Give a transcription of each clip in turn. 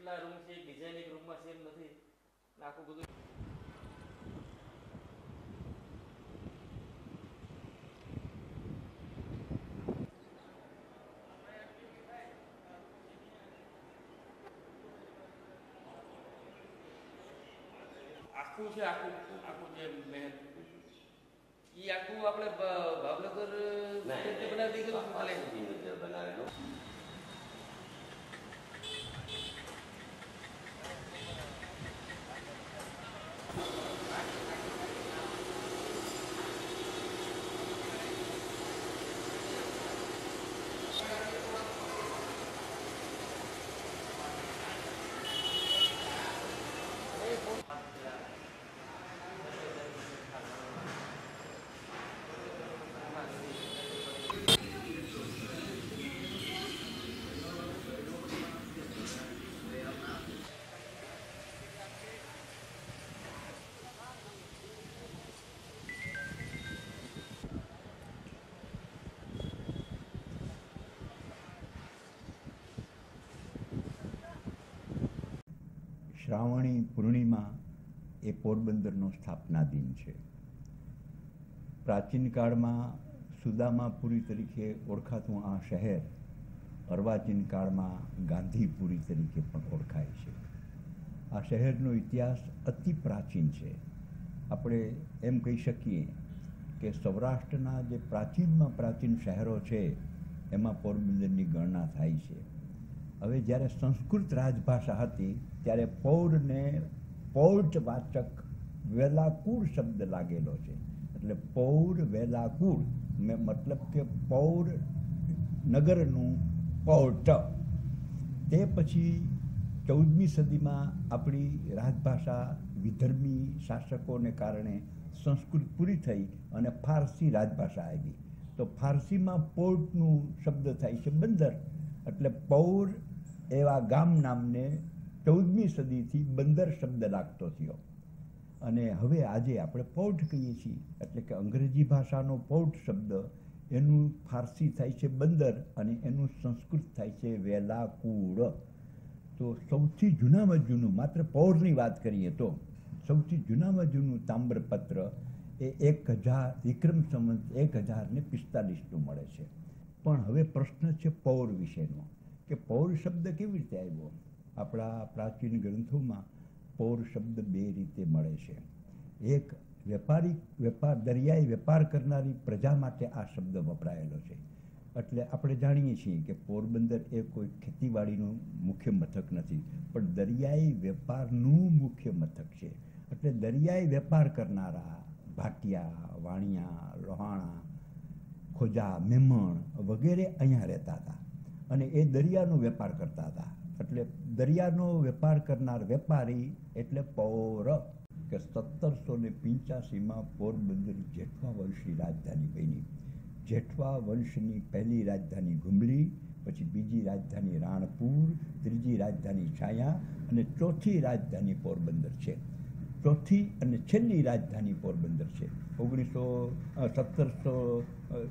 રીતના રૂમ છે ડિઝાઇન એક રૂમમાં સેમ નથી. આખું બધું આખું છે આખું આખું જે મહેલ. એ આખું આપણે ભાવનગર બનાવી દીધું ખાલી બનાવેલું શ્રાવણી પૂર્ણિમા એ પોરબંદરનો સ્થાપના દિન છે. પ્રાચીન કાળમાં સુદામાપુરી તરીકે ઓળખાતું આ શહેર અર્વાચીન કાળમાં ગાંધીપુરી તરીકે પણ ઓળખાય છે. આ શહેરનો ઇતિહાસ અતિ પ્રાચીન છે. આપણે એમ કહી શકીએ કે સૌરાષ્ટ્રના જે પ્રાચીનમાં પ્રાચીન શહેરો છે, એમાં પોરબંદરની ગણના થાય છે. હવે જ્યારે સંસ્કૃત રાજભાષા હતી, ત્યારે પૌરને પૌર્ચ વાચક વેલાકુળ શબ્દ લાગેલો છે. એટલે પૌર વેલાકુળ મેં મતલબ કે પૌર નગરનું પૌટ તે પછી ચૌદમી સદીમાં આપણી રાજભાષા વિધર્મી શાસકોને કારણે સંસ્કૃત પૂરી થઈ અને ફારસી રાજભાષા આવી. તો ફારસીમાં પોર્ટનું શબ્દ થાય છે બંદર. એટલે પૌર એવા ગામ નામને ચૌદમી સદીથી બંદર શબ્દ લાગતો થયો. અને હવે આજે આપણે પૌઠ કહીએ છીએ. એટલે કે અંગ્રેજી ભાષાનો પૌઠ શબ્દ, એનું ફારસી થાય છે બંદર અને એનું સંસ્કૃત થાય છે વેલાકુળ. તો સૌથી જૂનામાં જૂનું, માત્ર પૌરની વાત કરીએ તો, સૌથી જૂનામાં જૂનું તામ્રપત્ર એ એક હજાર, વિક્રમ સંવંત એક હજાર ને પિસ્તાલીસનું મળે છે. પણ હવે પ્રશ્ન છે પૌર વિશેનો. કે પૌર શબ્દ કેવી રીતે આવ્યો? આપણા પ્રાચીન ગ્રંથોમાં પૌર શબ્દ બે રીતે મળે છે. એક, વેપારી, વેપાર, દરિયાઈ વેપાર કરનારી પ્રજા માટે આ શબ્દ વપરાયેલો છે. એટલે આપણે જાણીએ છીએ કે પોરબંદર એ કોઈ ખેતીવાડીનું મુખ્ય મથક નથી, પણ દરિયાઈ વેપારનું મુખ્ય મથક છે. એટલે દરિયાઈ વેપાર કરનારા ભાટિયા, વાણિયા, લોહાણા, ખોજા, મેમણ વગેરે અહીંયા રહેતા હતા. અને એ દરિયાનો વેપાર કરતા હતા. એટલે દરિયાનો વેપાર કરનાર વેપારી એટલે પૌર, કે સત્તરસો ને પિંચ્યાસીમાં પોરબંદર જેઠવા વંશની રાજધાની બની. જેઠવા વંશની પહેલી રાજધાની ઘુમલી પછી બીજી રાજધાની રાણપુર, ત્રીજી રાજધાની છાયા અને ચોથી રાજધાની પોરબંદર છે. ચોથી અને છેલ્લી રાજધાની પોરબંદર છે. ઓગણીસો સત્તરસો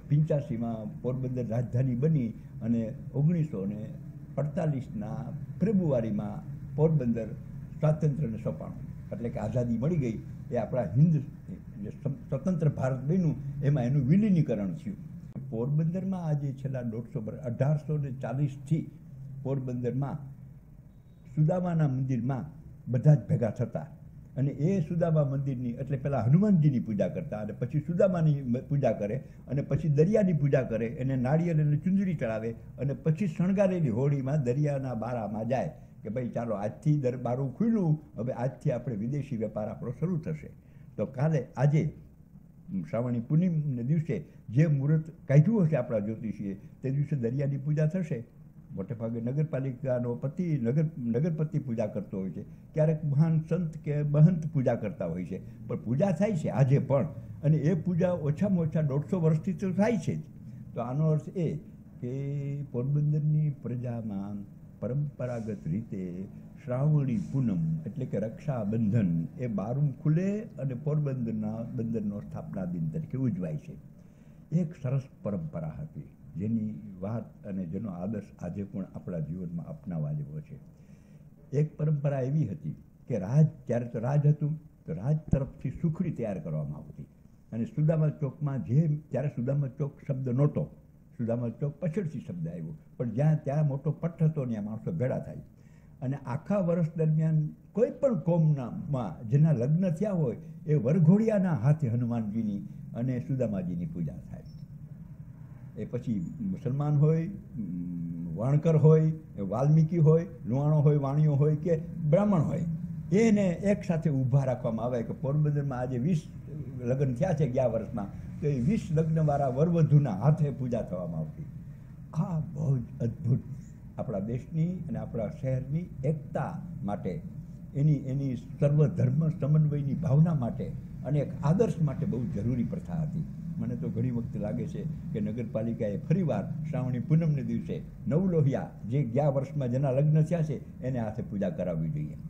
પંચ્યાસીમાં પોરબંદર રાજધાની બની અને ઓગણીસો ને અડતાલીસના ફેબ્રુઆરીમાં પોરબંદર સ્વાતંત્ર્યને સોંપાણું. એટલે કે આઝાદી મળી ગઈ એ આપણા હિન્દ, જે સ્વતંત્ર ભારત બન્યું, એમાં એનું વિલીનીકરણ થયું. પોરબંદરમાં આજે છેલ્લા દોઢસો વર્ષ અઢારસો ને ચાલીસથી પોરબંદરમાં સુદામાના મંદિરમાં બધા જ ભેગા થતા. અને એ સુદામા મંદિરની, એટલે પહેલાં હનુમાનજીની પૂજા કરતા અને પછી સુદામાની પૂજા કરે અને પછી દરિયાની પૂજા કરે, એને નાળિયેર અને ચુંદડી ચડાવે અને પછી શણગારેલી હોળીમાં દરિયાના બારામાં જાય કે ભાઈ ચાલો આજથી દર, બારું ખુલ્યું હવે આજથી આપણે વિદેશી વેપાર આપણો શરૂ થશે. તો કાલે, આજે શ્રાવણી પૂનમને દિવસે જે મુહૂર્ત કાઢ્યું હશે આપણા જ્યોતિષીએ, તે દિવસે દરિયાની પૂજા થશે. મોટે ભાગે નગરપાલિકાનો પતિ નગર, નગરપતિ પૂજા કરતો હોય છે. ક્યારેક મહાન સંત કે મહંત પૂજા કરતા હોય છે. પણ પૂજા થાય છે આજે પણ. અને એ પૂજા ઓછામાં ઓછા દોઢસો વર્ષથી તો થાય છે જ. તો આનો અર્થ એ કે પોરબંદરની પ્રજામાં પરંપરાગત રીતે શ્રાવણી પૂનમ એટલે કે રક્ષાબંધન એ બારું ખુલે અને પોરબંદરના બંદરનો સ્થાપના દિન તરીકે ઉજવાય છે. એક સરસ પરંપરા હતી. જેની વાત અને જેનો આદર્શ આજે પણ આપણા જીવનમાં અપનાવવા જેવો છે. એક પરંપરા એવી હતી કે રાજ ત્યારે તો રાજ હતું, તો રાજ તરફથી સુખડી તૈયાર કરવામાં આવતી. અને સુદામા ચોકમાં જે ત્યારે સુદામા ચોક શબ્દ નહોતો, સુદામા ચોક પછડથી શબ્દ આવ્યો. પણ જ્યાં ત્યાં મોટો પઠ્ઠ હતો ત્યાં માણસો ભેળા થાય. અને આખા વર્ષ દરમિયાન કોઈ પણ કોમનામાં જેના લગ્ન થયા હોય, એ વરઘોડિયાના હાથે હનુમાનજીની અને સુદામાજીની પૂજા થાય. એ પછી મુસલમાન હોય વણકર હોય વાલ્મીકી હોય, લુહાણો હોય, વાણિયો હોય કે બ્રાહ્મણ હોય, એને એક સાથે ઊભા રાખવામાં આવે કે પોરબંદરમાં આજે વીસ લગ્ન થયા છે ગયા વર્ષમાં, તો એ વીસ લગ્નવાળા વરવધુના હાથે પૂજા થવામાં આવતી. આ બહુ જ અદ્ભુત આપણા દેશની અને આપણા શહેરની એકતા માટે, એની એની સર્વધર્મ સમન્વયની ભાવના માટે અને એક આદર્શ માટે બહુ જરૂરી પ્રથા હતી. મને તો ઘણી વખત લાગે છે કે નગરપાલિકાએ ફરીવાર શ્રાવણી પૂનમને દિવસે નવલોહિયા જે ગયા વર્ષમાં જેના લગ્ન થયા છે, એને હાથે પૂજા કરાવવી જોઈએ.